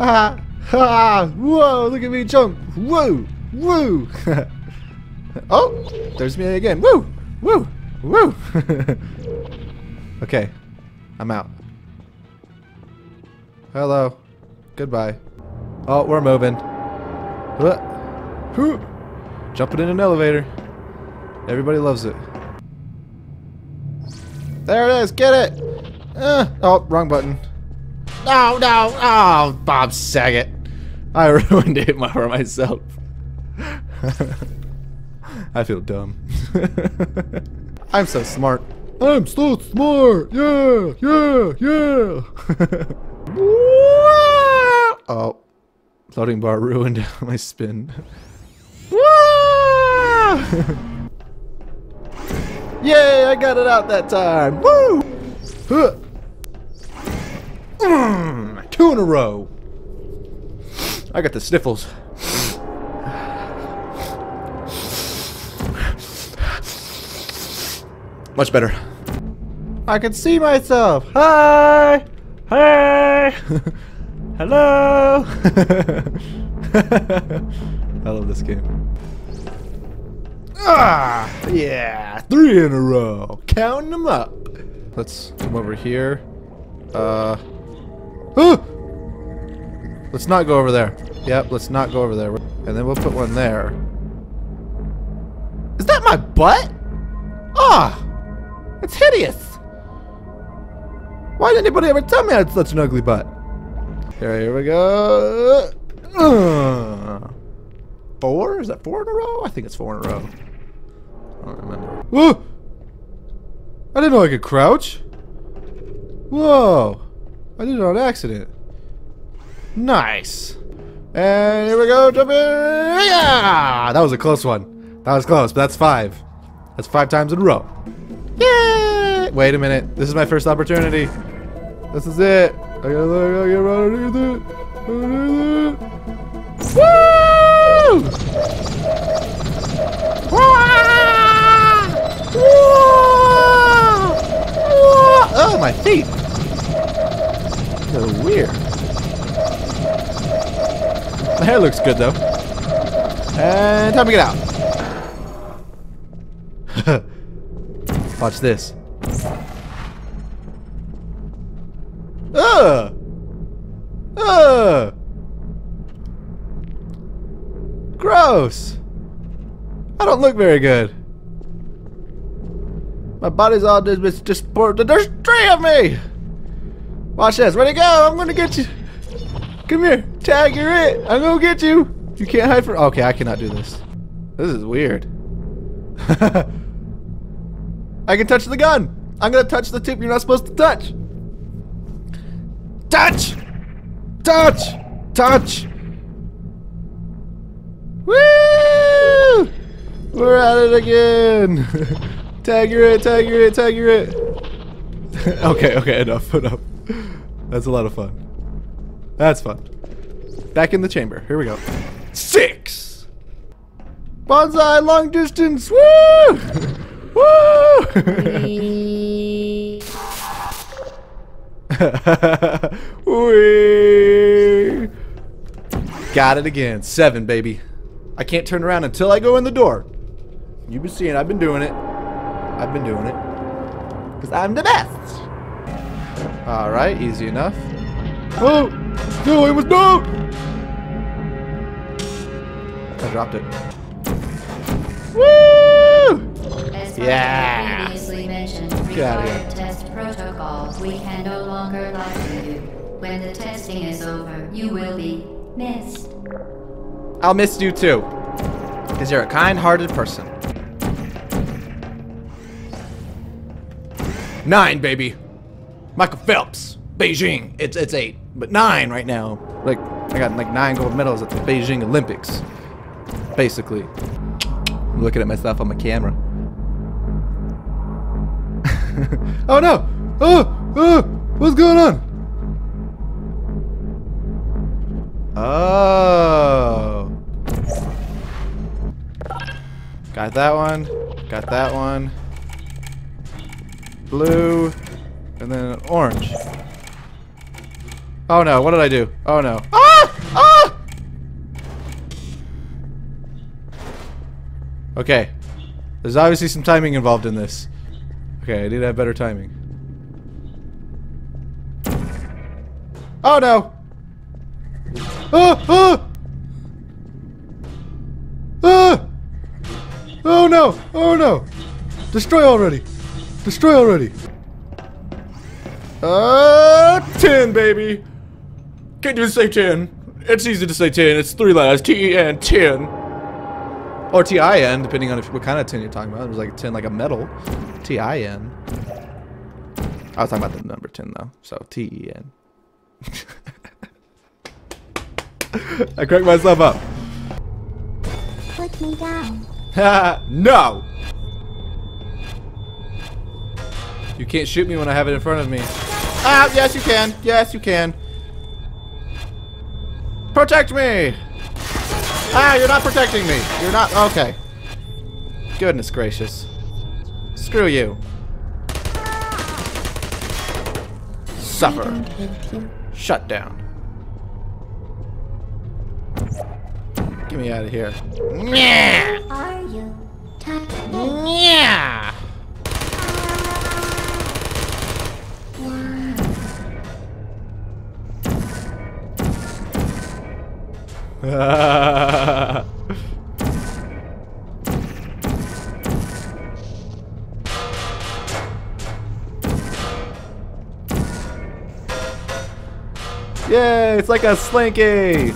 Ha! Ha! Whoa! Look at me jump! Woo! Woo! oh! There's me again. Woo! Woo! Woo! okay. I'm out. Hello. Goodbye. Oh, we're moving. Jumping in an elevator. Everybody loves it. There it is. Get it. Uh, oh, wrong button. No, no. Oh, Bob Saget. I ruined it for myself. I feel dumb. I'm so smart. I'm so smart. Yeah, yeah, yeah. oh, loading bar ruined my spin. Yay, I got it out that time. Woo! Huh. Mm, two in a row. I got the sniffles. Much better. I can see myself. Hi! Hi! Hello! I love this game. Ah! Yeah! Three in a row! Counting them up! Let's come over here. Uh. Let's not go over there. Yep, let's not go over there. And then we'll put one there. Is that my butt? Ah! It's hideous! Why did anybody ever tell me I had such an ugly butt? Here, here we go. Uh, four? Is that four in a row? I think it's four in a row. I don't remember. Whoa! I didn't know I could crouch. Whoa! I did it on accident. Nice. And here we go, jumping. Yeah! That was a close one. That was close, but that's five. That's five times in a row. Yay! Wait a minute. This is my first opportunity. This is it. I gotta, I gotta get. Underneath it. Hair looks good though. And time to get out. Watch this. Ugh! Ugh! Gross! I don't look very good. My body's all just, just there's three of me! Watch this. Ready go? I'm gonna get you. Come here. Tag, you're it. I'm gonna get you. You can't hide from. Okay, I cannot do this. This is weird. I can touch the gun. I'm gonna touch the tip you're not supposed to touch. Touch! Touch! Touch! Woo! We're at it again. tag you're it. Tag you're it. Tag you're it. okay. Okay. Enough. Enough. That's a lot of fun. That's fun. Back in the chamber. Here we go. Six! Bonsai long distance! Woo! Woo! Wee! Got it again. Seven, baby. I can't turn around until I go in the door. You've been seeing, I've been doing it. I've been doing it. Because I'm the best. Alright, easy enough. Oh! No, it was no! I dropped it. Woo! As Yeah. previously mentioned, required test protocols we can no longer lie to you. When the testing is over, you will be missed. I'll miss you too. Because you're a kind-hearted person. Nine, baby. Michael Phelps. Beijing. It's it's eight. But nine right now. Like, I got like nine gold medals at the Beijing Olympics. Basically. I'm looking at myself on my camera. oh no! Oh! Oh! What's going on? Oh. Got that one. Got that one. Blue. And then orange. Oh no, what did I do? Oh no. Ah! Ah! Okay. There's obviously some timing involved in this. Okay, I need to have better timing. Oh no! Ah! Ah! Ah! Oh no! Oh no! Destroy already! Destroy already! Uh, 10, baby! Can't even say 10. It's easy to say 10. It's three letters. T-E-N, 10. Or T-I-N, depending on if, what kind of tin you're talking about. It was like a tin, like a metal. T-I-N. I was talking about the number 10, though. So, T-E-N. I cracked myself up. Put me down. no! You can't shoot me when I have it in front of me. Ah, yes you can. Yes you can. Protect me! Ah, you're not protecting me. You're not, okay. Goodness gracious. Screw you. Suffer. you. Shut down. Get me out of here. Are you? Touch Yay, it's like a slinky!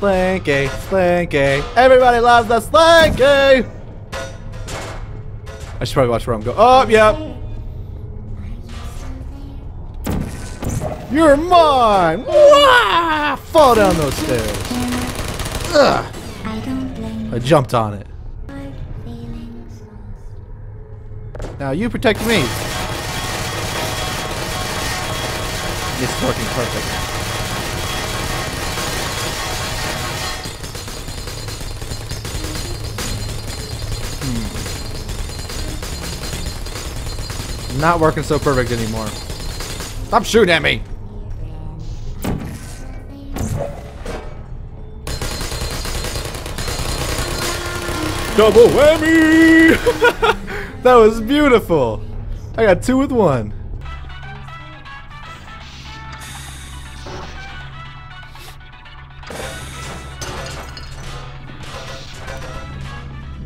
Slinky, slinky. Everybody loves the slinky! I should probably watch where I'm going. Oh, yep. You're mine! Wah! Fall down those stairs. Ugh. I don't blame I jumped on it. Now you protect me. It's working perfect. Hmm. Not working so perfect anymore. Stop shooting at me! Double whammy! that was beautiful. I got two with one.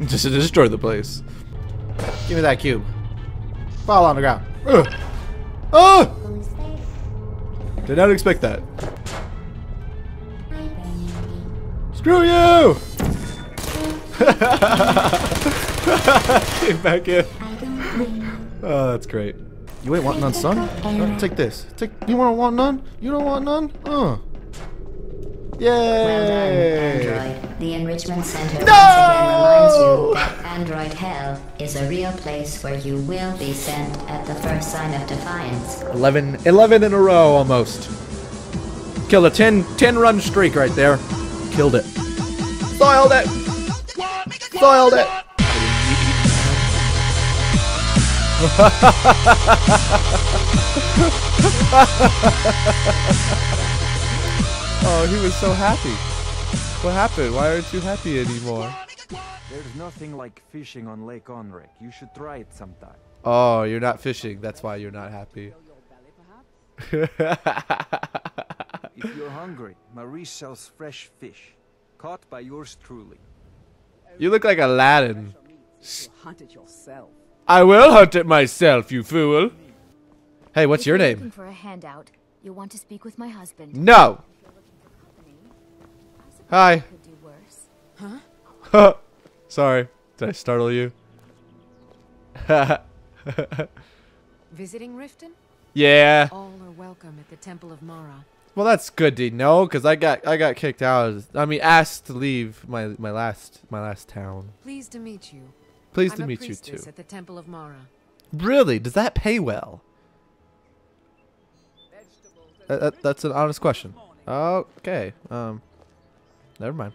Just to destroy the place. Give me that cube. Fall on the ground. Ugh. Oh! Did not expect that. Screw you! Came back in. I don't blame Oh, that's great. You ain't want none, son? Take this. Take. You don't want none? You don't want none? Uh. Yay! Well done, Android. The Enrichment Center No! once again reminds you that Android Hell is a real place where you will be sent at the first sign of defiance. 11, 11 in a row almost. Killed a 10, 10 run streak right there. Killed it. Soiled it. Soiled it. oh, he was so happy. What happened? Why aren't you happy anymore? There's nothing like fishing on Lake Honrich. You should try it sometime. Oh, you're not fishing. That's why you're not happy. If you're hungry, Marie sells fresh fish, caught by yours truly. You look like Aladdin. Hunt it yourself. I will hunt it myself, you fool. Hey, what's If your you're name? Looking for a handout. You'll want to speak with my husband. No. Hi. Could do worse. Sorry. Did I startle you? Visiting Riften? yeah. All are welcome at the Temple of Mara. Well, that's good to know, cause I got I got kicked out. I mean, asked to leave my my last my last town. Pleased to meet you. Pleased I'm to meet you too. at the Temple of Mara. Really? Does that pay well? That, that, that's an honest question. Okay. Um. Never mind.